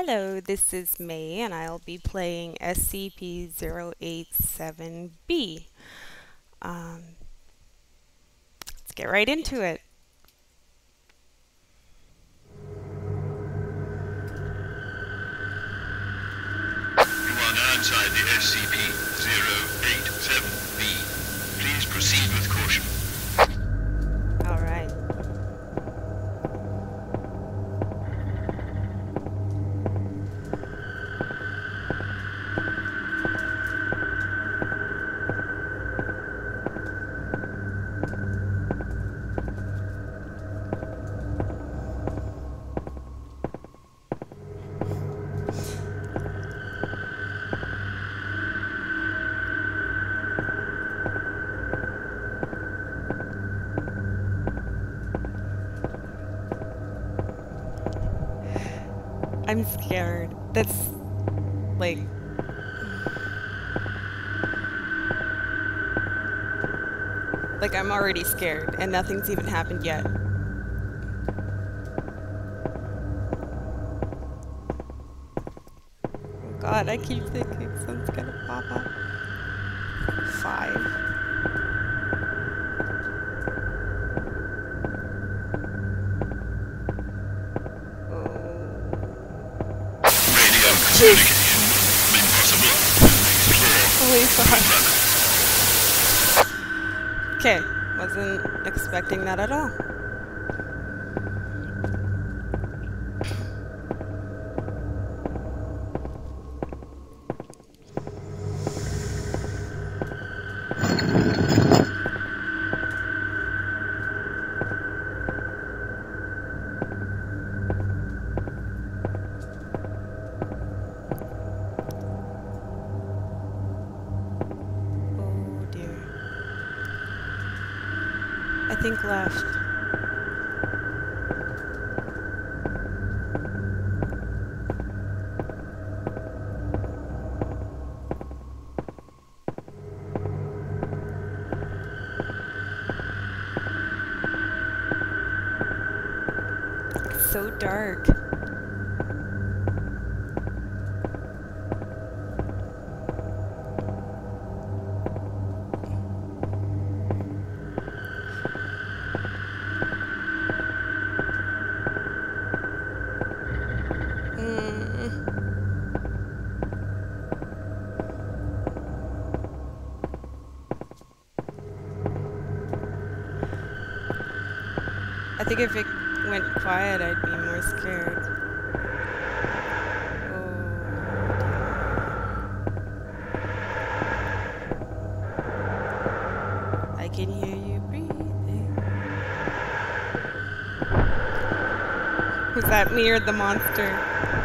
Hello, this is Mei, and I'll be playing SCP-087-B. Um, let's get right into it. You are now inside the SCP-087-B. Please proceed with caution. I'm scared. That's like like I'm already scared and nothing's even happened yet. Oh god, I keep thinking something's gonna pop up. Five. Holy fuck. Okay, wasn't expecting that at all. Think left. So dark. Mm. I think if it went quiet, I'd be more scared. Oh. I can hear you breathing. Was that me or the monster?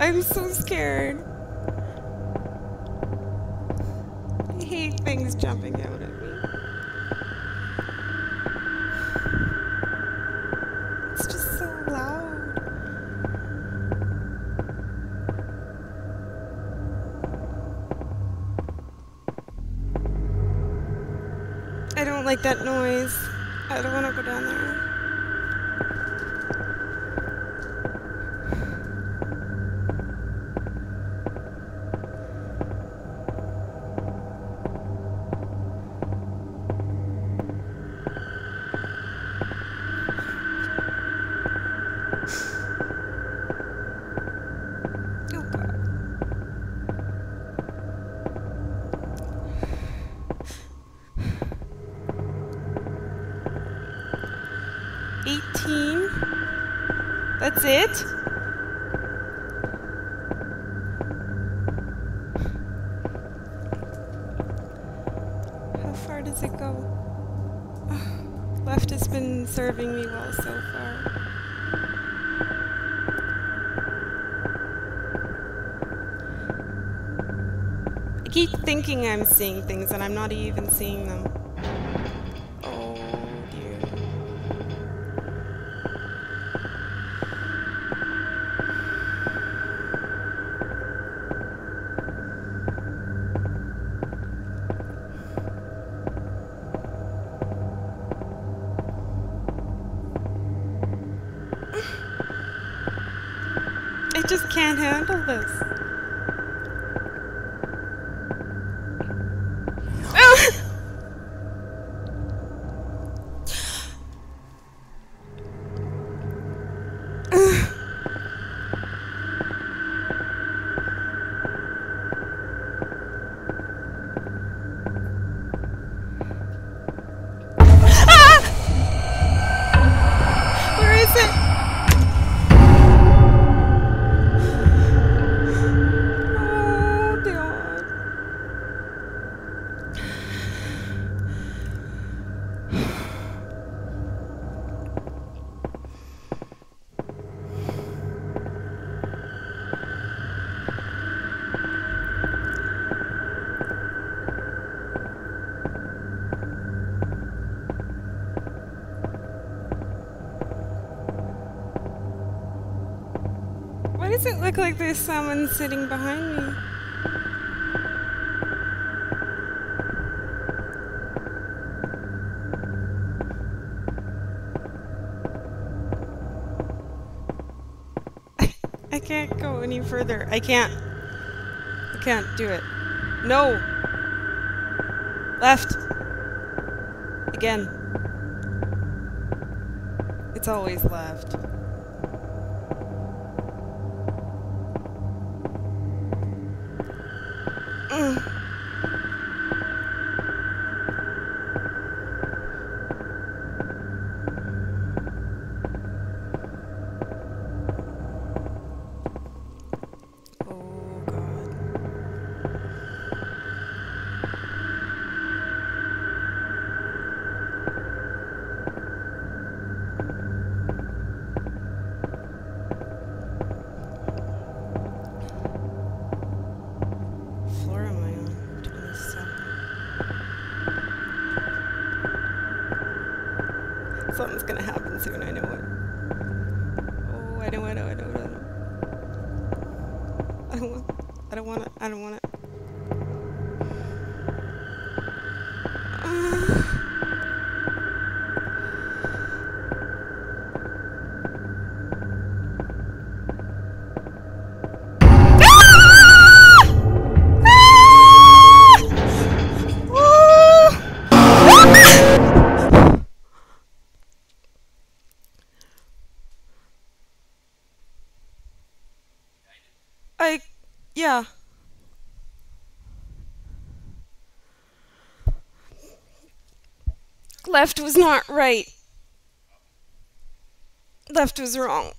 I'm so scared. I hate things jumping out at me. It's just so loud. I don't like that noise. I don't want to go down there. Oh god. That's it? How far does it go? Left has been serving me well so far. I keep thinking I'm seeing things and I'm not even seeing them. Just can't handle this. Why does it look like there's someone sitting behind me? I can't go any further. I can't. I can't do it. No! Left! Again. It's always left. Something's gonna happen soon, I know it. Oh, I know, I know, I know, I know. I don't want, I don't want it, I don't want it. I, yeah. Left was not right. Left was wrong.